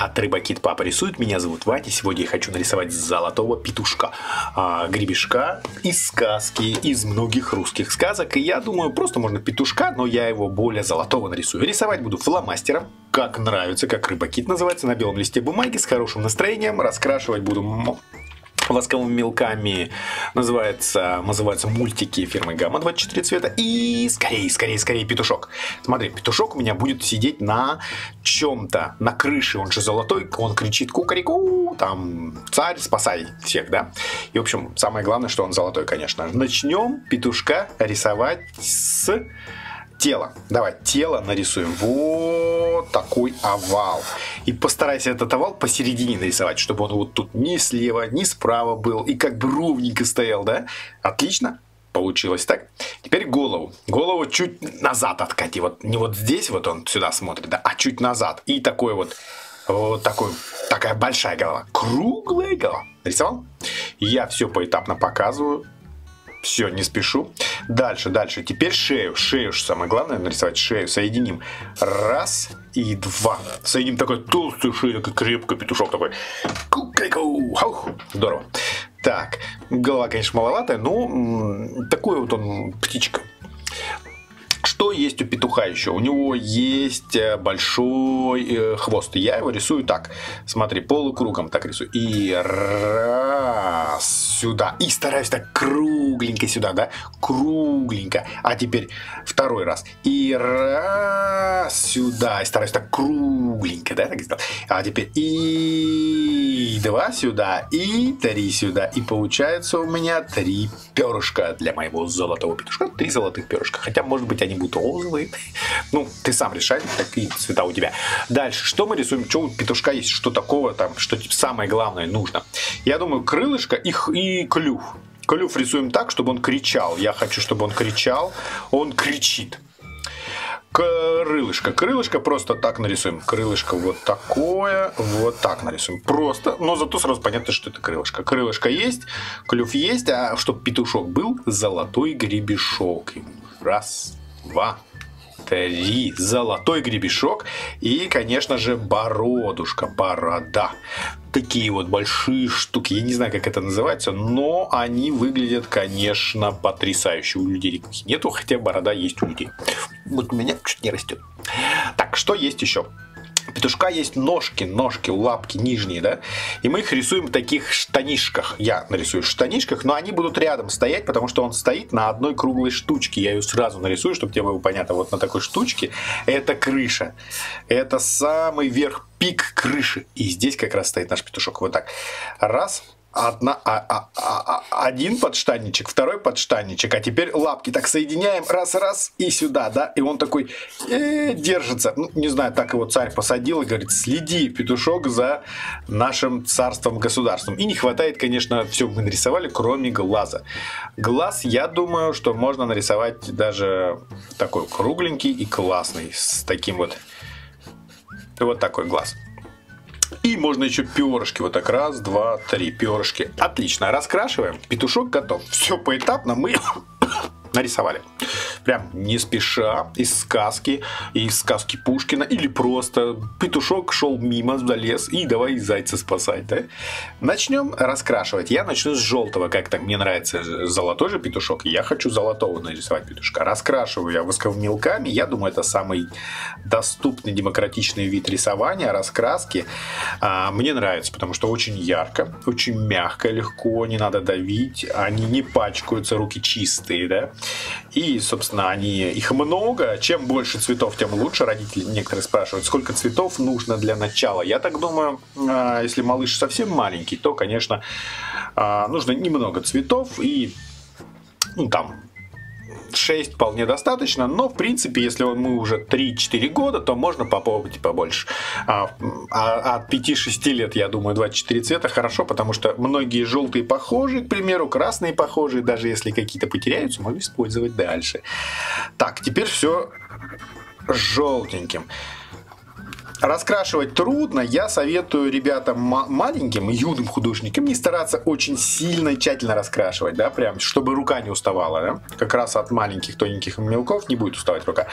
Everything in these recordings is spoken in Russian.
от Рыбакит Папа рисует. Меня зовут Ваня. Сегодня я хочу нарисовать золотого петушка. А, гребешка из сказки, из многих русских сказок. И я думаю, просто можно петушка, но я его более золотого нарисую. Рисовать буду фломастером, как нравится, как рыбакит называется, на белом листе бумаги с хорошим настроением. Раскрашивать буду восковыми мелками называется, называются мультики фирмы Гамма 24 цвета. И скорее, скорее, скорее петушок. Смотри, петушок у меня будет сидеть на чем-то, на крыше. Он же золотой, он кричит кукареку, там царь, спасай всех, да? И, в общем, самое главное, что он золотой, конечно. Начнем петушка рисовать с тело. Давай, тело нарисуем. Вот такой овал. И постарайся этот овал посередине нарисовать, чтобы он вот тут ни слева, ни справа был. И как бы ровненько стоял, да? Отлично. Получилось так. Теперь голову. Голову чуть назад откати. Вот не вот здесь вот он сюда смотрит, да, а чуть назад. И такой вот, вот такой, такая большая голова. Круглая голова. Нарисовал? Я все поэтапно показываю. Все, не спешу. Дальше, дальше. Теперь шею. Шею же самое главное нарисовать. Шею. Соединим. Раз и два. Соединим такой толстую шею, как крепкий петушок такой. Здорово. Так, голова, конечно, маловатая, но такой вот он птичка. Что есть у петуха еще? У него есть э, большой э, хвост. Я его рисую так. Смотри, полукругом так рисую. И раз сюда. И стараюсь так кругленько сюда, да? Кругленько. А теперь второй раз. И раз сюда. И стараюсь так кругленько, да? Так сделать. А теперь и два сюда. И три сюда. И получается у меня три перышка для моего золотого петушка. Три золотых перышка. Хотя, может быть, они будут розовые. Ну, ты сам решай, какие цвета у тебя. Дальше, что мы рисуем? Что у петушка есть? Что такого там? Что типа, самое главное нужно? Я думаю, крылышко и, и клюв. Клюв рисуем так, чтобы он кричал. Я хочу, чтобы он кричал. Он кричит. Крылышко. Крылышко просто так нарисуем. Крылышко вот такое, вот так нарисуем. Просто, но зато сразу понятно, что это крылышко. Крылышко есть, клюв есть, а чтобы петушок был, золотой гребешок. Раз, два, три, золотой гребешок и, конечно же, бородушка, борода. Такие вот большие штуки, я не знаю, как это называется, но они выглядят, конечно, потрясающе. У людей нету, хотя борода есть у людей. Вот у меня чуть не растет. Так, что есть еще? Петушка есть ножки, ножки, лапки нижние, да, и мы их рисуем в таких штанишках. Я нарисую в штанишках, но они будут рядом стоять, потому что он стоит на одной круглой штучке. Я ее сразу нарисую, чтобы тебе было понятно. Вот на такой штучке это крыша. Это самый верх пик крыши. И здесь как раз стоит наш петушок. Вот так. Раз, одна, а, а, а, а, один подштанничек, второй подштанничек, а теперь лапки так соединяем, раз-раз и сюда, да, и он такой э, держится. Ну, не знаю, так его царь посадил и говорит, следи, петушок, за нашим царством-государством. И не хватает, конечно, все мы нарисовали, кроме глаза. Глаз, я думаю, что можно нарисовать даже такой кругленький и классный, с таким вот, вот такой глаз. И можно еще перышки. Вот так раз, два, три перышки. Отлично. Раскрашиваем. Петушок готов. Все поэтапно мы нарисовали. Прям не спеша, из сказки, из сказки Пушкина, или просто петушок шел мимо, залез, и давай зайца спасать, да? Начнем раскрашивать. Я начну с желтого, как так мне нравится золотой же петушок, я хочу золотого нарисовать петушка. Раскрашиваю я восковыми мелками, я думаю, это самый доступный демократичный вид рисования, раскраски. А, мне нравится, потому что очень ярко, очень мягко, легко, не надо давить, они не пачкаются, руки чистые, да? И, собственно, они, их много. Чем больше цветов, тем лучше. Родители некоторые спрашивают, сколько цветов нужно для начала. Я так думаю, а, если малыш совсем маленький, то, конечно, а, нужно немного цветов и ну, там 6 вполне достаточно, но в принципе, если мы уже 3-4 года, то можно попробовать побольше. А, а от 5-6 лет, я думаю, 24 цвета хорошо, потому что многие желтые похожие, к примеру, красные похожие, даже если какие-то потеряются, можно использовать дальше. Так, теперь все желтеньким. Раскрашивать трудно. Я советую ребятам маленьким, юным художникам не стараться очень сильно и тщательно раскрашивать, да, прям, чтобы рука не уставала, да. Как раз от маленьких тоненьких мелков не будет уставать рука.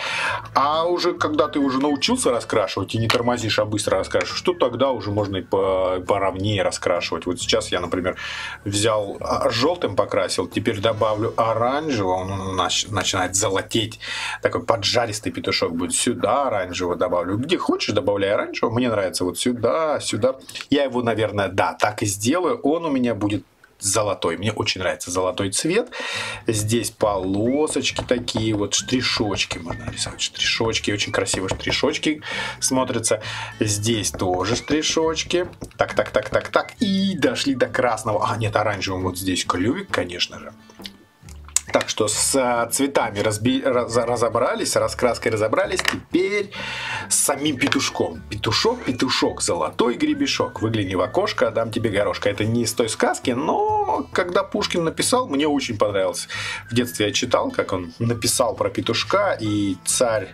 А уже когда ты уже научился раскрашивать и не тормозишь, а быстро раскрашиваешь, что тогда уже можно и по поровнее раскрашивать. Вот сейчас я, например, взял а, желтым покрасил, теперь добавлю оранжевым, он начинает золотеть. Такой поджаристый петушок будет. Сюда оранжевого добавлю. Где хочешь, добавляй оранжевого. Мне нравится вот сюда, сюда. Я его, наверное, да, так и сделаю. Он у меня будет золотой. Мне очень нравится золотой цвет. Здесь полосочки такие, вот штришочки можно нарисовать. Штришочки, очень красиво штришочки смотрятся. Здесь тоже штришочки. Так, так, так, так, так. И дошли до красного. А, нет, оранжевым вот здесь клювик, конечно же. Так что с э, цветами разби... раз... разобрались, раскраской разобрались. Теперь с самим петушком. Петушок, петушок, золотой гребешок. Выгляни в окошко, дам тебе горошка. Это не из той сказки, но когда Пушкин написал, мне очень понравилось. В детстве я читал, как он написал про петушка, и царь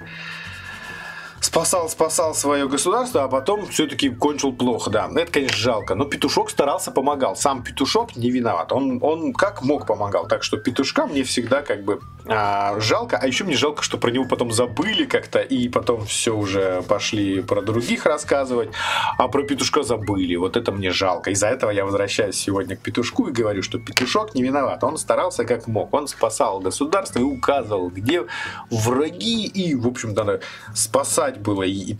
спасал, спасал свое государство, а потом все-таки кончил плохо, да. Это, конечно, жалко. Но Петушок старался, помогал. Сам Петушок не виноват. Он, он как мог помогал. Так что Петушка мне всегда как бы а, жалко. А еще мне жалко, что про него потом забыли как-то, и потом все уже пошли про других рассказывать, а про Петушка забыли. Вот это мне жалко. Из-за этого я возвращаюсь сегодня к Петушку и говорю, что Петушок не виноват. Он старался как мог. Он спасал государство и указывал, где враги, и, в общем, надо спасать было и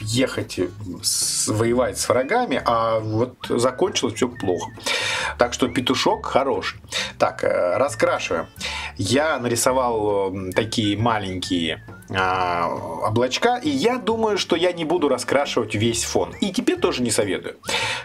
ехать с, воевать с врагами, а вот закончилось все плохо. Так что петушок хороший. Так, э, раскрашиваем. Я нарисовал такие маленькие а, облачка, и я думаю, что я не буду раскрашивать весь фон. И тебе тоже не советую.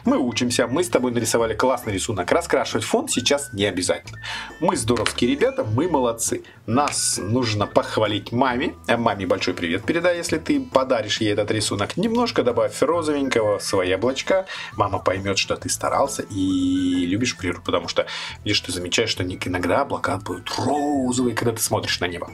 Мы учимся, мы с тобой нарисовали классный рисунок. Раскрашивать фон сейчас не обязательно. Мы здоровские ребята, мы молодцы. Нас нужно похвалить маме. А маме большой привет передай, если ты подаришь ей этот рисунок. Немножко добавь розовенького, свои облачка. Мама поймет, что ты старался и любишь природу, потому что видишь, ты замечаешь, что иногда облака будут розовые, когда ты смотришь на небо.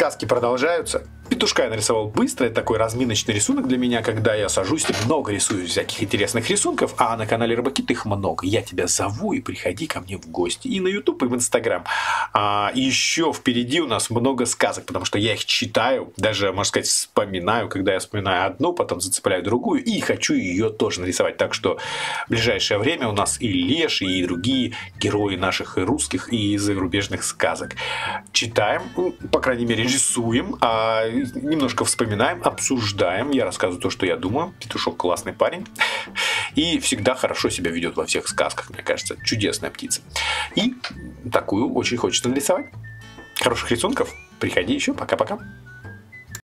Сказки продолжаются. Петушка я нарисовал быстро, это такой разминочный рисунок для меня, когда я сажусь и много рисую всяких интересных рисунков, а на канале Рыбакит их много. Я тебя зову и приходи ко мне в гости и на YouTube, и в Instagram. А, еще впереди у нас много сказок, потому что я их читаю, даже, можно сказать, вспоминаю, когда я вспоминаю одну, потом зацепляю другую, и хочу ее тоже нарисовать. Так что в ближайшее время у нас и Леш, и другие герои наших и русских, и зарубежных сказок. Читаем, по крайней мере, рисуем, а немножко вспоминаем, обсуждаем. Я рассказываю то, что я думаю. Петушок классный парень. И всегда хорошо себя ведет во всех сказках, мне кажется. Чудесная птица. И такую очень хочется нарисовать. Хороших рисунков. Приходи еще. Пока-пока.